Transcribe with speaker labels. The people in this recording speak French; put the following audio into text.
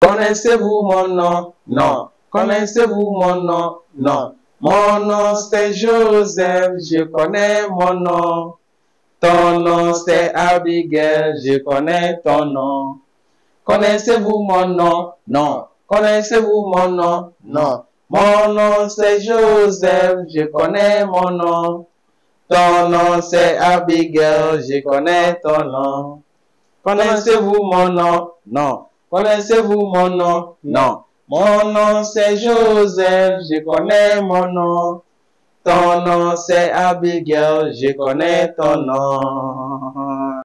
Speaker 1: Connaissez-vous mon nom? Non. Connaissez-vous mon nom? Non. Mon nom c'est Joseph, je connais mon nom. Ton nom c'est Abigail, je connais ton nom. Connaissez-vous mon nom? Non. Connaissez-vous mon nom? Non. Mon nom c'est Joseph, je connais mon nom. Ton nom c'est Abigail, je connais ton nom. Connaissez-vous mon nom? Non. Connaissez-vous mon nom? Non. Mon nom c'est Joseph, je connais mon nom. Ton nom c'est Abigail, je connais ton nom.